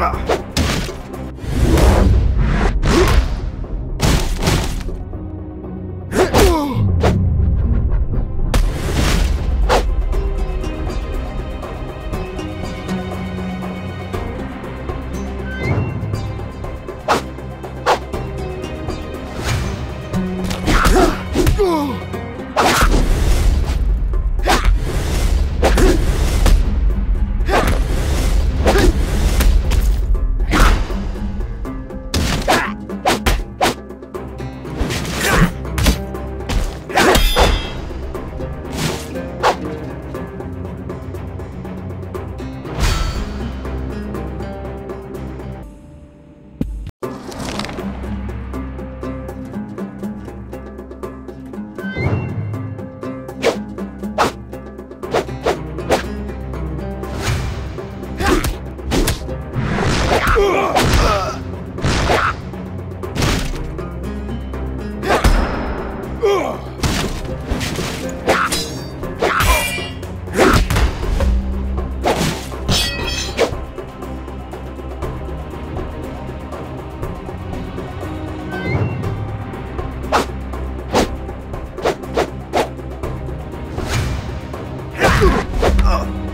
Oh! Ugh!